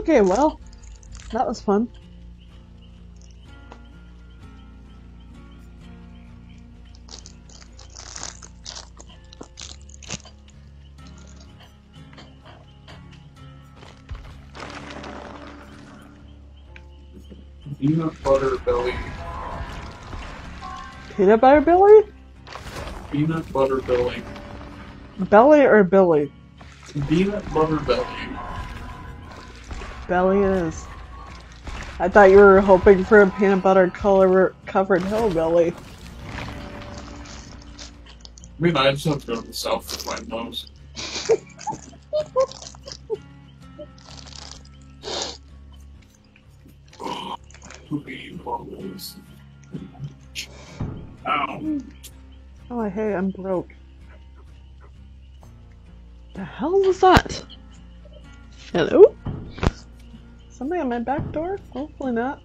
Okay, well, that was fun. Peanut butter belly. Peanut butter belly? Peanut butter belly. Belly or Billy? Peanut butter belly. Belly is. I thought you were hoping for a peanut butter color covered hillbilly. I mean, I just have to go to the south those. Poopy bubbles. Ow. Oh, hey, I'm broke. The hell was that? Hello? Somebody at my back door? Hopefully not.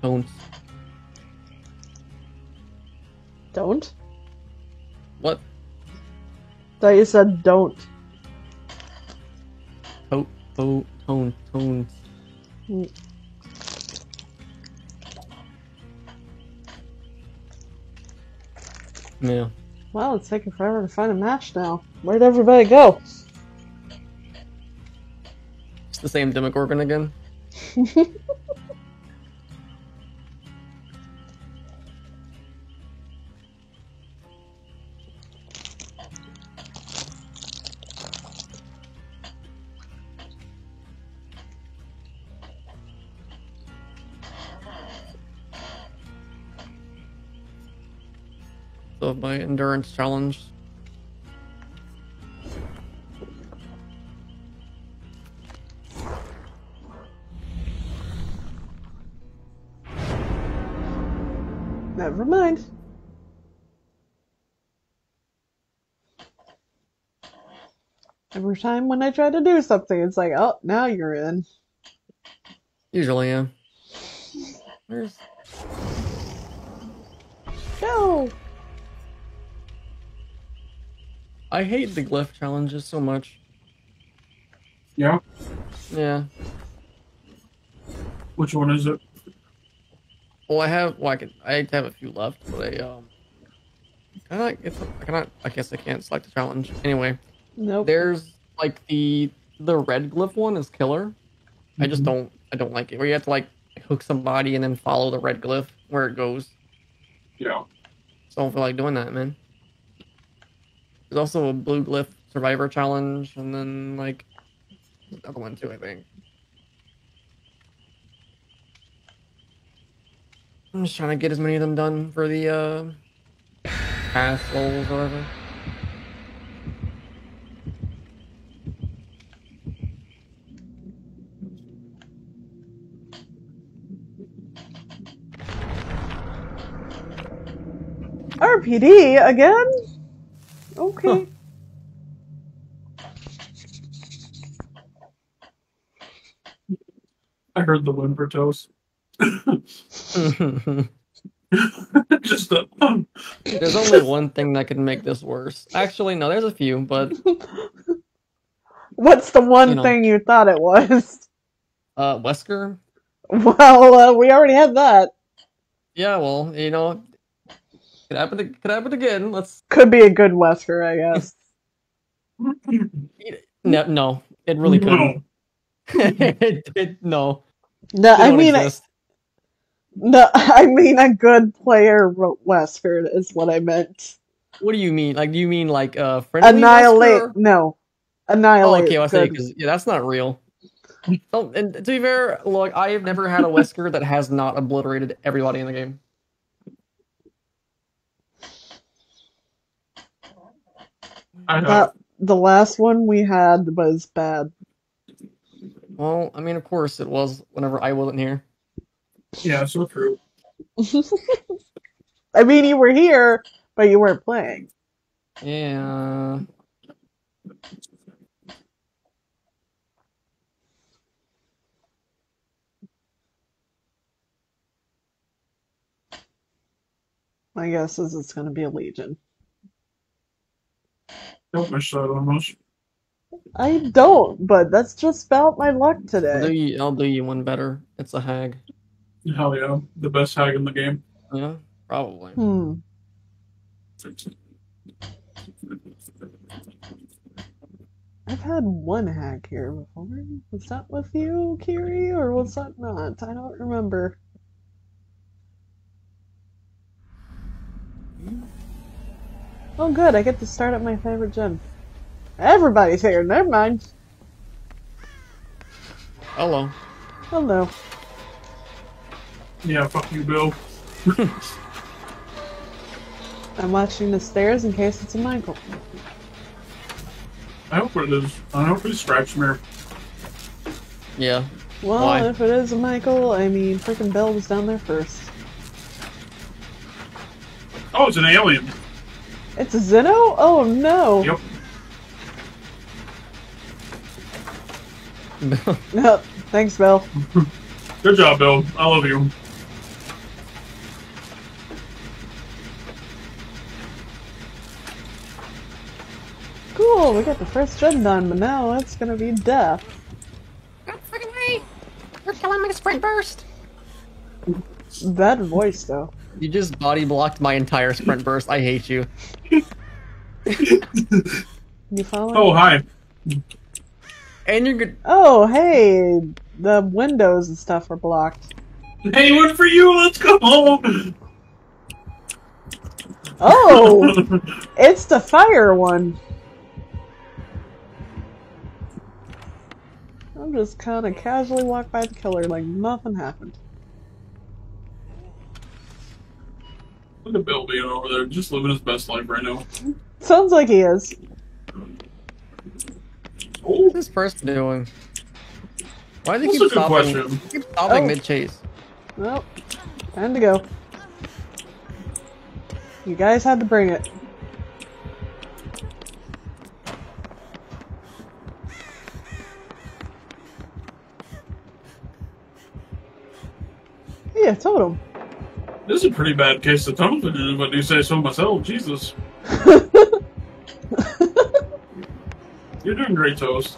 Don't. Don't? What? Thought you said don't. Oh, oh, tone, tone. Yeah. Well, it's taking forever to find a match now. Where'd everybody go? It's the same Demogorgon again. endurance challenge. Never mind. Every time when I try to do something, it's like, oh, now you're in. Usually, yeah. There's Go! I hate the glyph challenges so much. Yeah? Yeah. Which one is it? Well, I have. Well, I can. I have a few left, but I um. Can I? It's, I cannot. I guess I can't select a challenge. Anyway, Nope. there's like the the red glyph one is killer. I just Mhm. don't. I don't like it. Where you have to like hook somebody and then follow the red glyph where it goes. Yeah. So I don't feel like doing that, man. There's also a blue glyph survivor challenge, and then like another one too, I think. I'm just trying to get as many of them done for the uh pass levels or whatever. RPD again? Okay. I heard the whimper toast. Just the. Um, there's only one thing that could make this worse. Actually, no, there's a few, but What's the one You know. thing you thought it was? uh Wesker, Well, uh, we already had that. yeah, well, you know, could happen. Could happen again. Let's Could be a good Wesker, I guess. No, no, it really couldn't. no. it, it, no, No, They I mean, exist. no, I mean a good player wrote Wesker is what I meant. what do you mean? Like, do you mean like uh, friendly Annihilate, Wesker? no, annihilate. Oh, annihilate. okay, I say because yeah, that's not real. Oh, and to be fair, look, I have never had a Wesker that has not obliterated everybody in the game. I know. That the last one we had was bad. Well, I mean, of course it was. Whenever I wasn't here. Yeah, so true. I mean, you were here, but you weren't playing. Yeah. My guess is it's going to be a Legion. Don't wish that on us. I don't, but that's just about my luck I'll do today. you, I'll do you one better. It's a hag. Hell yeah. The best hag in the game. Yeah, probably. Hmm. I've had one hack here before. Was that with you, Kiri, or was that not? I don't remember. Oh, good. I get to start up my favorite gym. Everybody's here. Never mind. Hello. Hello. Yeah, fuck you, Bill. I'm watching the stairs in case it's a Michael. I hope it is. I hope it's Scratchmere. Yeah. Well, Why? if it is a Michael, I mean, freaking Bill was down there first. Oh, it's an alien. It's a Xeno? Oh no! Yep. No, thanks, Bill. Good job, Bill. I love you. Cool, we got the first gen done, but now it's gonna be death. Get fucking way! You're killing my sprint burst! Bad voice, though. You just body blocked my entire sprint burst. I hate you. You follow? Oh, hi. And you're good. Oh, hey! The windows and stuff are blocked. Hey, one for you. Let's go home. Oh! it's the fire one! I'm just kinda casually walk by the killer like nothing happened. Look at Bill being over there, just living his best life right now. Sounds like he is. What's this person doing? Why do they keep stopping? question. Keep stopping Oh. mid chase. Well, time to go. You guys had to bring it. Yeah, totem. This is a pretty bad case of tunnel vision, if I do say so myself. Jesus. You're doing great, Toast.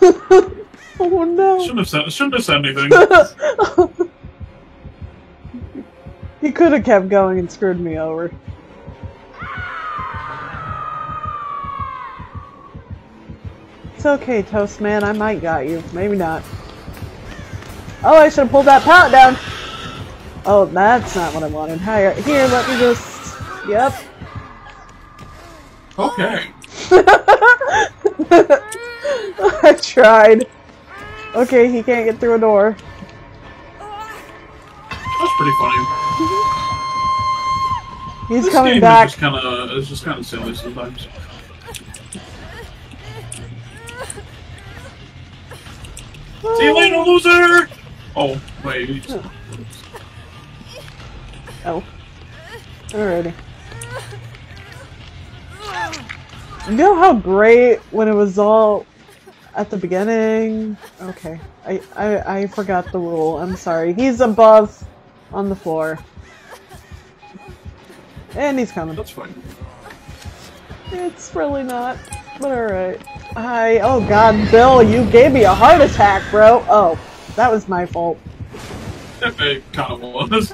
oh no. Shouldn't have said, shouldn't have said anything. he could have kept going and screwed me over. It's okay, Toast Man. I might got you. Maybe not. Oh, I should have pulled that pallet down. Oh, that's not what I wanted. Here, uh, here, let me just. Yep. Okay. I tried. Okay, he can't get through a door. That's pretty funny. He's this coming game back. Is just kind of, it's just kind of silly sometimes. See you later, loser! Oh, wait. Oh. Alrighty. You know how great when it was all at the beginning? Okay. I, I, I forgot the rule. I'm sorry. He's above on the floor. And he's coming. That's fine. It's really not. But alright. Hi. Oh god, Bill, you gave me a heart attack, bro. Oh, that was my fault. Kind of was.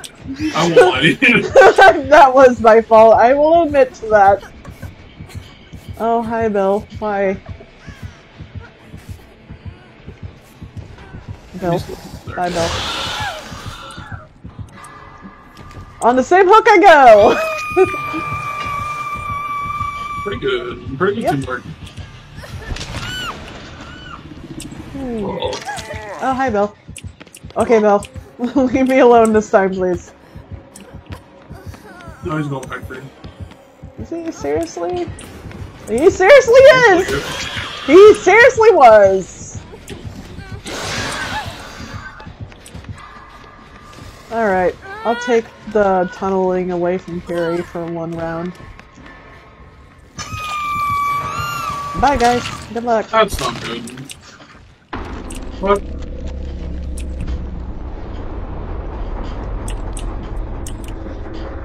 I that was my fault. I will admit to that. Oh, hi, Bill. Why? Bill. Bye, Bill. On the same hook I go! Pretty good. Pretty good Yep. teamwork. Hmm. Oh, Oh, hi, Bill. Okay, Bill. Leave me alone this time, please. No, he's going back for you. Is he seriously? He seriously is! He seriously was! Alright, I'll take the tunneling away from Carrie for one round. Bye, guys. Good luck. That's not good. What?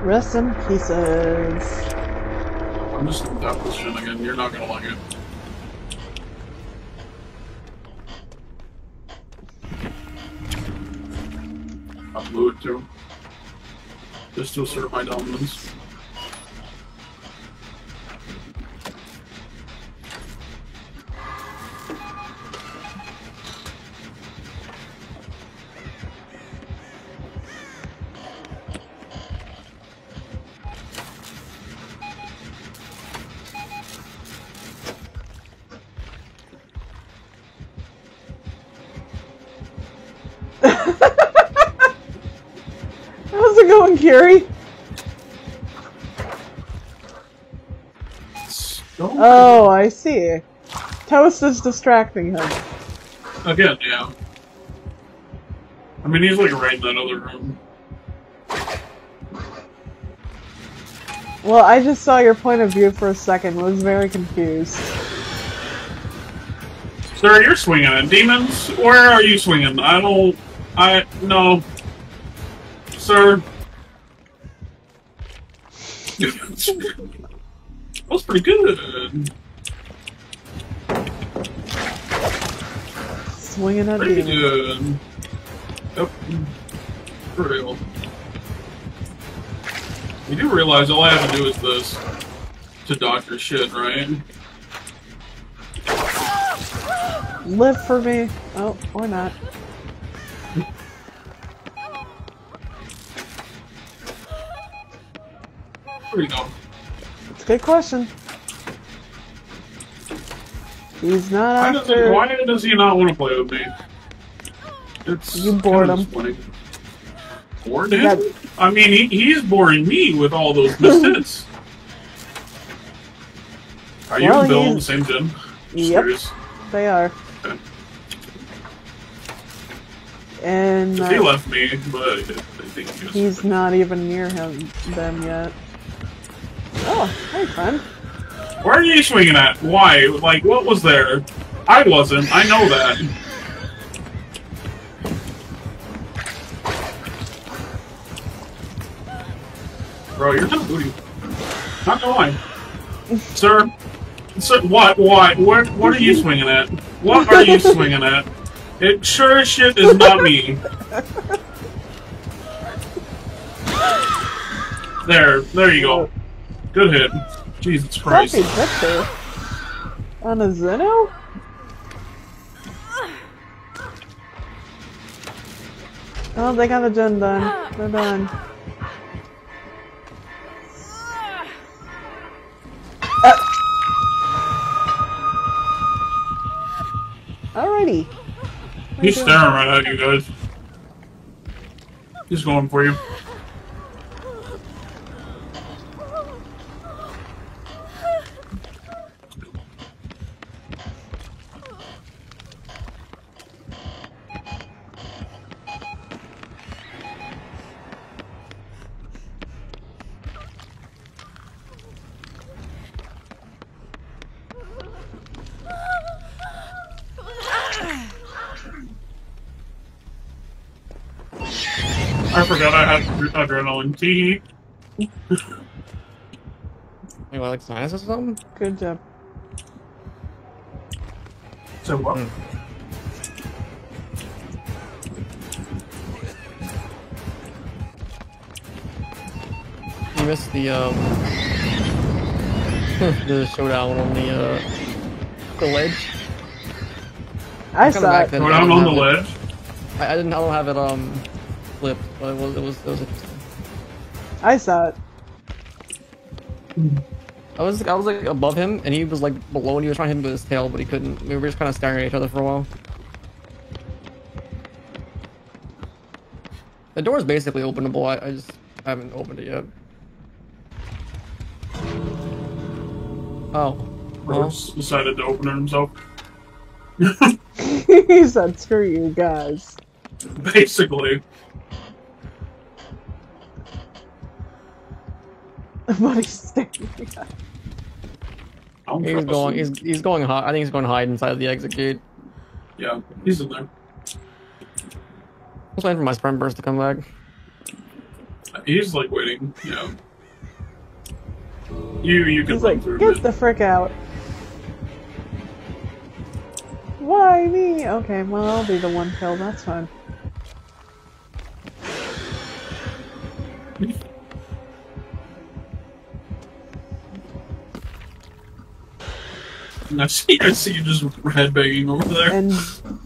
Rest in pieces. I'm just gonna tap this again. You're not gonna like it. I blew it too. Just to assert my dominance. Going? Don't Oh, I see. Toast is distracting him. Again, yeah. I mean, he's like right in that other room. Well, I just saw your point of view for a second. I Was very confused. Sir, you're swinging it. Demons, where are you swinging? I don't. I. No. Sir. That was pretty good. Swinging at Pretty good. Yep. For real. You do realize all I have to do is this to doctor shit, right? Live for me. Oh, or not. There go. It's a good question. He's not Why does, he, why does he not want to play with me? It's You bored him. Bored him? got- I mean, he, he's boring me with all those misfits. Are you Well, and Bill in the same gym? Yep. curious. They are. Okay. And 'Cause he uh, left me, but I think he was he's not even near him them yet. Oh, hey friend. Where are you swinging at? Why? Like, what was there? I wasn't. I know that. Bro, you're not booty. Not gonna. Sir? Sir, what? What? Where, what are you swinging at? What are you swinging at? It sure as shit is not me. There, there you go. Good hit. Jesus Christ. Happy picture. On a Xeno? Oh, they got the gen done. They're done. Uh. Alrighty. He's staring right at you guys. He's going for you. I forgot I had adrenaline. Tee. Wait, what, like sinus or something? Good job. So what? You missed the um the showdown on the uh the ledge. I saw it. then. Go down on the ledge. I, I didn't I don't have it um flipped, but it was it was it was interesting. I saw it. I was I was like above him and he was like below and he was trying to hit him with his tail, but he couldn't. We were just kind of staring at each other for a while. The door is basically openable. I, I just haven't opened it yet. Oh. Well, Rose decided to open it himself. he said, screw you guys. Basically. But he's staring I don't he's trust going. him. He's he's going hide. I think he's going to hide inside the exit gate. Yeah, he's in there. I'm waiting for my sprint burst to come back. He's like waiting, you know. You you can He's like, get it. the frick out. Why me? Okay, well, I'll be the one killed, that's fine. I see I see you just headbanging over there. And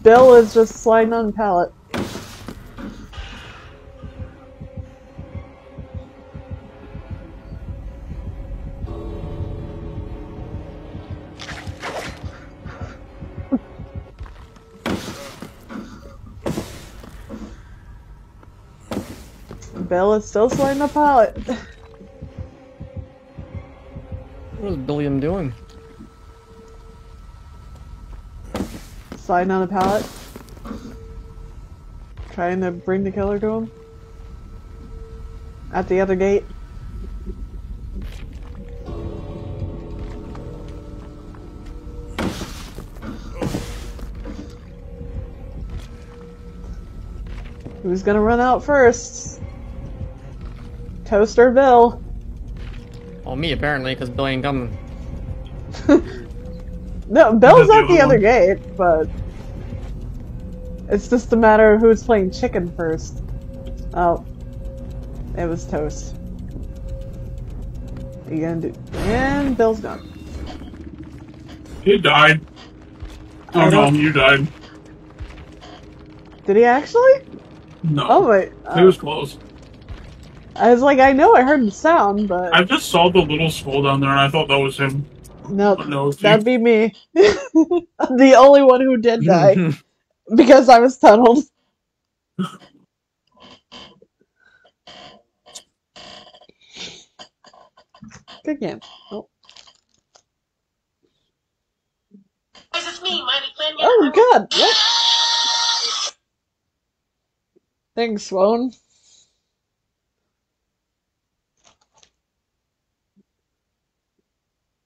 Bill is just sliding on the pallet. Bill is still sliding the pallet. What is Billiam doing? Sliding on a pallet. Trying to bring the killer to him. At the other gate. Who's gonna run out first? Toaster Bill. Oh, me apparently, because Billy ain't coming. No, Bill's the at the other other one. gate, but it's just a matter of who's playing chicken first. Oh, it was toast. You gonna do? And Bill's gone. He died. Oh no, you died. Did he actually? No. Oh wait, He uh, was close. I was like, I know I heard the sound, but I just saw the little skull down there and I thought that was him. No, No, that'd be me. I'm the only one who did die because I was tunneled. Good game. Oh. This is me, Mighty Flynn. Oh god, what? Thanks, Sloan.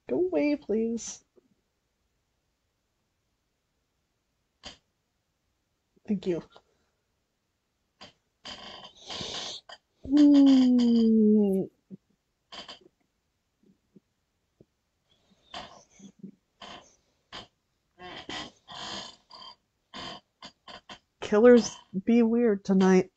Go away, please. Thank you. Hmm. Killers be weird tonight.